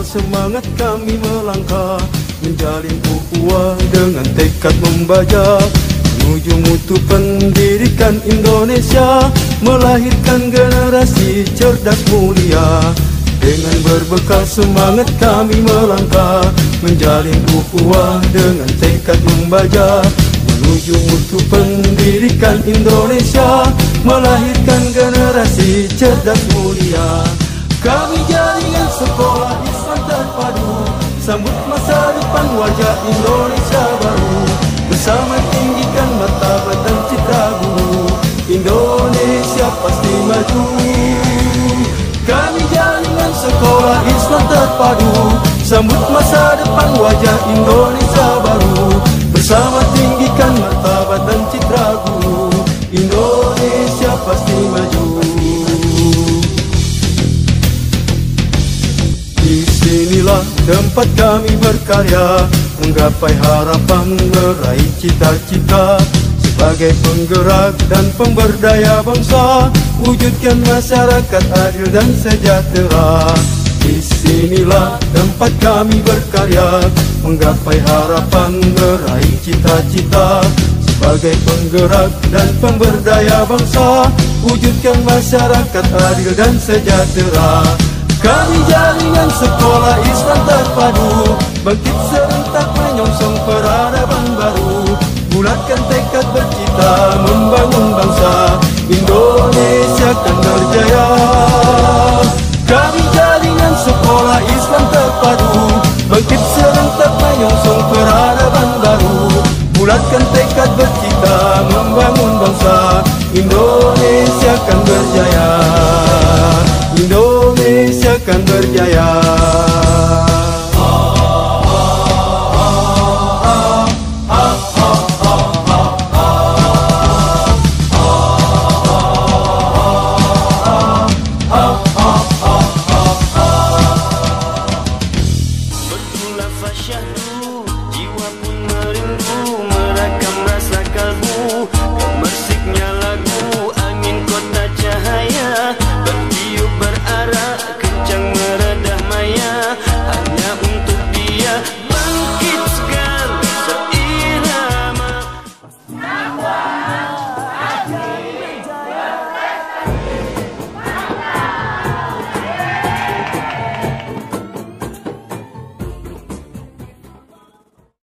semangat kami melangkah Menjalin ukhuwah dengan tekad membaca Menuju mutu pendidikan Indonesia Melahirkan generasi cerdas mulia. Dengan berbekal semangat kami melangkah Menjalin ukhuwah dengan tekad membaca Menuju mutu pendidikan Indonesia Melahirkan generasi cerdas mulia Kami jaringan sekolah Islam terpadu. Sambut masa depan wajah Indonesia baru. Bersama tinggikan martabat dan citra guru. Indonesia pasti maju. Kami jaringan sekolah Islam terpadu. Sambut masa depan wajah Indonesia baru. Bersama tinggikan martabat dan citra guru. Indonesia tempat kami berkarya Menggapai harapan meraih cita-cita. Sebagai penggerak dan pemberdaya bangsa Wujudkan masyarakat adil dan sejahtera. Di sinilah tempat kami berkarya Menggapai harapan meraih cita-cita. Sebagai penggerak dan pemberdaya bangsa Wujudkan masyarakat adil dan sejahtera kami jaringan sekolah Islam terpadu. Bangkit serentak menyongsong peradaban baru. Bulatkan tekad bercita membangun bangsa. Indonesia akan berjaya. Kami jaringan sekolah Islam terpadu. Bangkit serentak menyongsong peradaban baru. Bulatkan tekad bercita membangun bangsa. Indonesia akan berjaya Uh.